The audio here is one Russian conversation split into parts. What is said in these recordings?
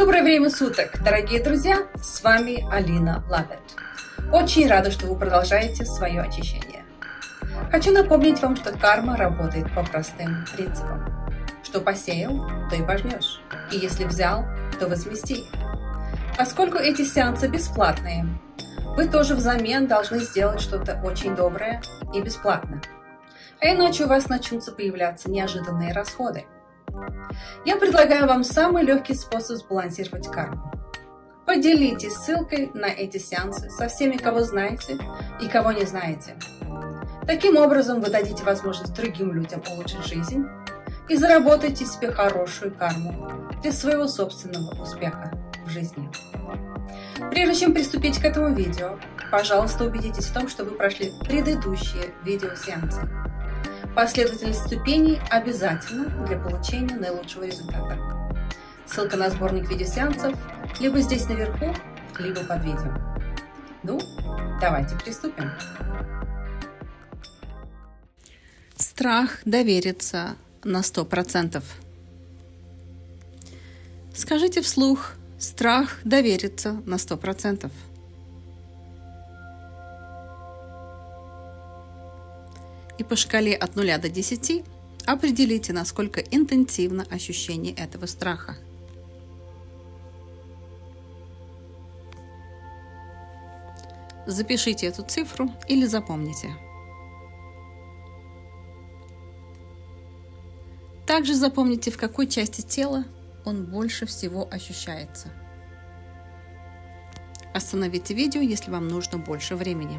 Доброе время суток, дорогие друзья! С вами Алина Лавет. Очень рада, что вы продолжаете свое очищение. Хочу напомнить вам, что карма работает по простым принципам. Что посеял, то и пожнешь. И если взял, то возмести. Поскольку эти сеансы бесплатные, вы тоже взамен должны сделать что-то очень доброе и бесплатно. А иначе у вас начнутся появляться неожиданные расходы – я предлагаю вам самый легкий способ сбалансировать карму. Поделитесь ссылкой на эти сеансы со всеми, кого знаете и кого не знаете. Таким образом вы дадите возможность другим людям улучшить жизнь и заработаете себе хорошую карму для своего собственного успеха в жизни. Прежде чем приступить к этому видео, пожалуйста, убедитесь в том, что вы прошли предыдущие видеосеансы. Последовательность ступеней обязательна для получения наилучшего результата. Ссылка на сборник видеосеансов либо здесь наверху, либо под видео. Ну, давайте приступим. Страх довериться на 100%. Скажите вслух, страх довериться на 100%. И по шкале от 0 до 10 определите, насколько интенсивно ощущение этого страха. Запишите эту цифру или запомните. Также запомните, в какой части тела он больше всего ощущается. Остановите видео, если вам нужно больше времени.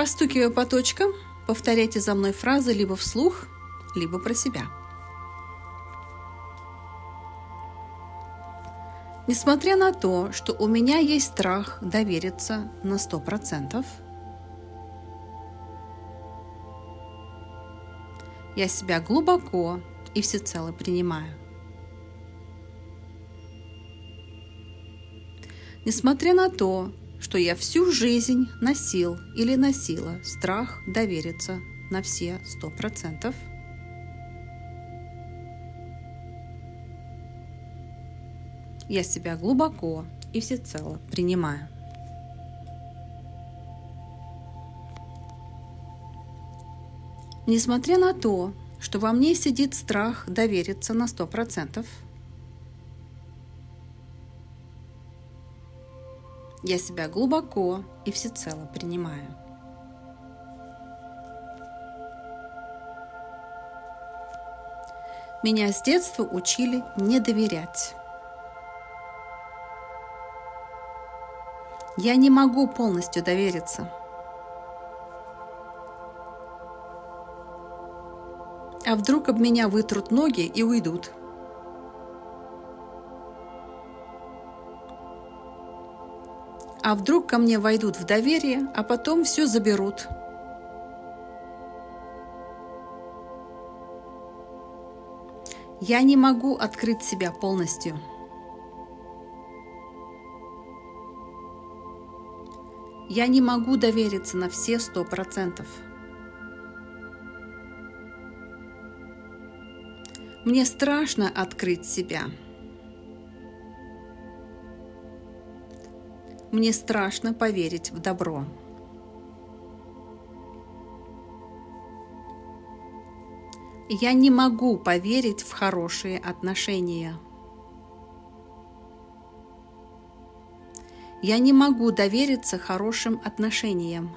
Постукивая по точкам, повторяйте за мной фразы либо вслух, либо про себя. Несмотря на то, что у меня есть страх довериться на сто процентов, я себя глубоко и всецело принимаю. Несмотря на то, что я всю жизнь носил или носила страх довериться на все сто процентов. Я себя глубоко и всецело принимаю. Несмотря на то, что во мне сидит страх довериться на сто процентов – Я себя глубоко и всецело принимаю. Меня с детства учили не доверять. Я не могу полностью довериться. А вдруг об меня вытрут ноги и уйдут – А вдруг ко мне войдут в доверие, а потом все заберут? Я не могу открыть себя полностью. Я не могу довериться на все сто процентов. Мне страшно открыть себя. Мне страшно поверить в добро. Я не могу поверить в хорошие отношения. Я не могу довериться хорошим отношениям.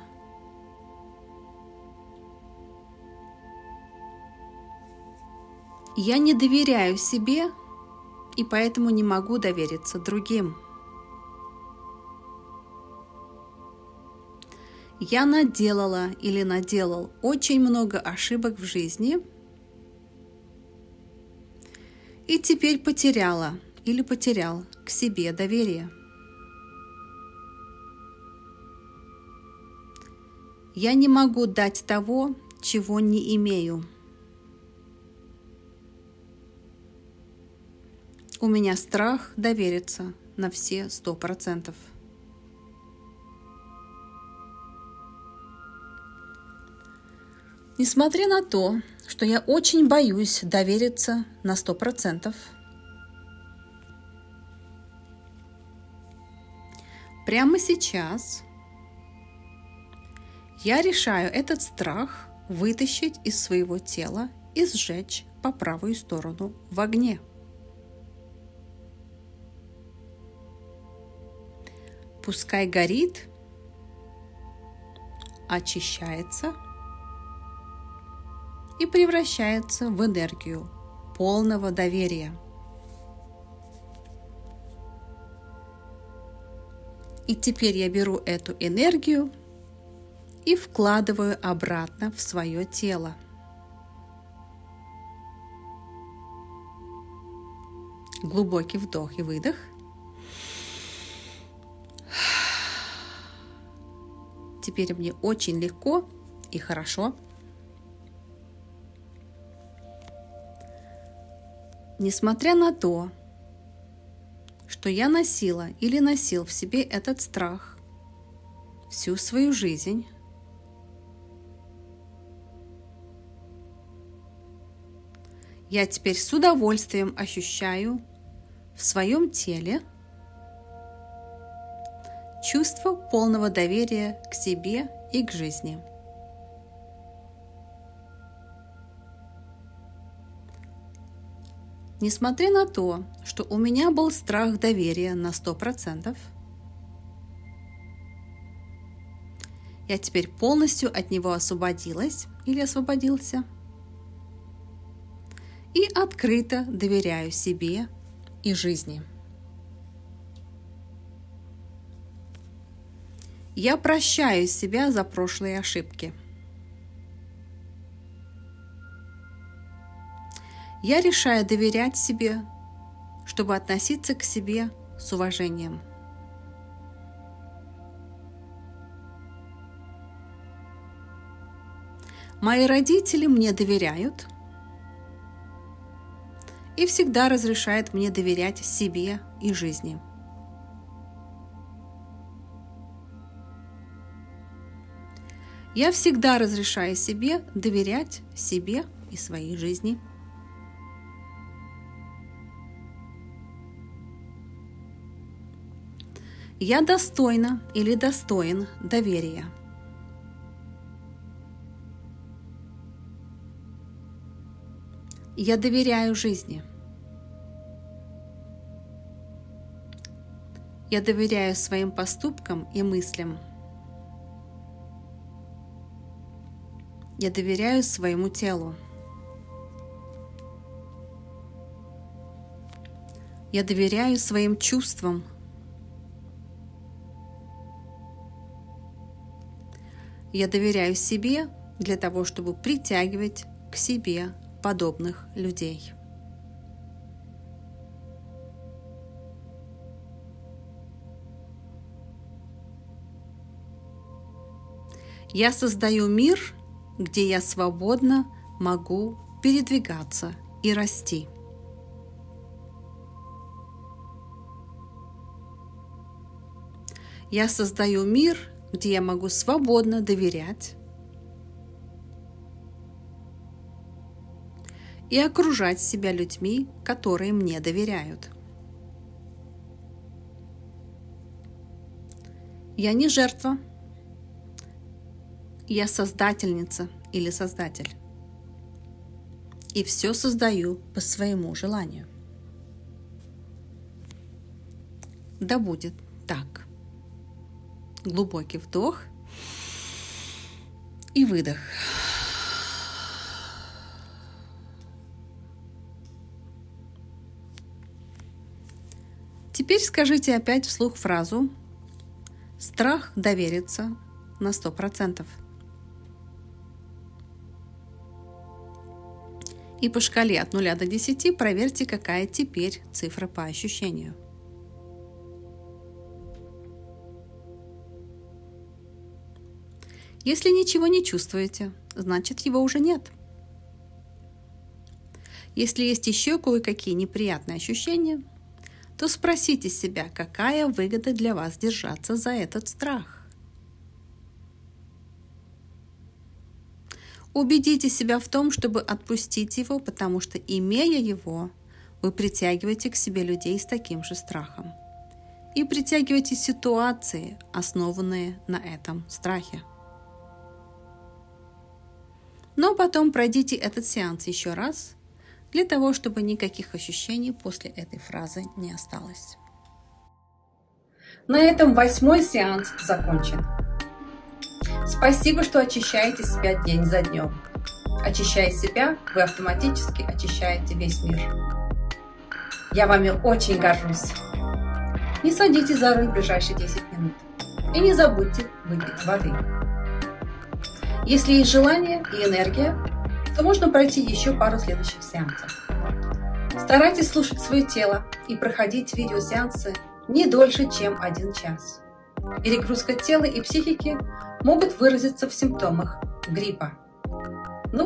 Я не доверяю себе и поэтому не могу довериться другим. Я наделала или наделал очень много ошибок в жизни и теперь потеряла или потерял к себе доверие. Я не могу дать того, чего не имею. У меня страх довериться на все сто процентов. Несмотря на то, что я очень боюсь довериться на сто процентов, прямо сейчас я решаю этот страх вытащить из своего тела и сжечь по правую сторону в огне. Пускай горит, очищается и превращается в энергию полного доверия. И теперь я беру эту энергию и вкладываю обратно в свое тело. Глубокий вдох и выдох. Теперь мне очень легко и хорошо. Несмотря на то, что я носила или носил в себе этот страх всю свою жизнь, я теперь с удовольствием ощущаю в своем теле чувство полного доверия к себе и к жизни. Несмотря на то, что у меня был страх доверия на 100%, я теперь полностью от него освободилась или освободился и открыто доверяю себе и жизни. Я прощаю себя за прошлые ошибки. Я решаю доверять себе, чтобы относиться к себе с уважением. Мои родители мне доверяют – и всегда разрешает мне доверять себе и жизни. Я всегда разрешаю себе доверять себе и своей жизни. Я достойна или достоин доверия – Я доверяю жизни. Я доверяю своим поступкам и мыслям. Я доверяю своему телу. Я доверяю своим чувствам. Я доверяю себе для того, чтобы притягивать к себе подобных людей. Я создаю мир, где я свободно могу передвигаться и расти. Я создаю мир, где я могу свободно доверять и окружать себя людьми, которые мне доверяют. Я не жертва. Я создательница или создатель. И все создаю по своему желанию. Да будет так. Глубокий вдох и выдох. Теперь скажите опять вслух фразу «Страх довериться на сто процентов». И по шкале от 0 до 10 проверьте, какая теперь цифра по ощущению. Если ничего не чувствуете, значит его уже нет. Если есть еще кое-какие неприятные ощущения – то спросите себя, какая выгода для вас держаться за этот страх. Убедите себя в том, чтобы отпустить его, потому что, имея его, вы притягиваете к себе людей с таким же страхом. И притягиваете ситуации, основанные на этом страхе. Но потом пройдите этот сеанс еще раз, для того, чтобы никаких ощущений после этой фразы не осталось. На этом восьмой сеанс закончен. Спасибо, что очищаете себя день за днем. Очищая себя, вы автоматически очищаете весь мир. Я вами очень горжусь. Не садитесь за руль в ближайшие 10 минут. И не забудьте выпить воды. Если есть желание и энергия, то можно пройти еще пару следующих сеансов. Старайтесь слушать свое тело и проходить видеосеансы не дольше, чем один час. Перегрузка тела и психики могут выразиться в симптомах гриппа. Ну,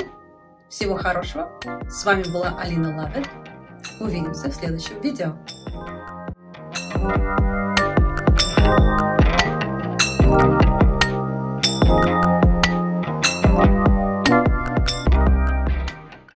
всего хорошего. С вами была Алина Лавет. Увидимся в следующем видео.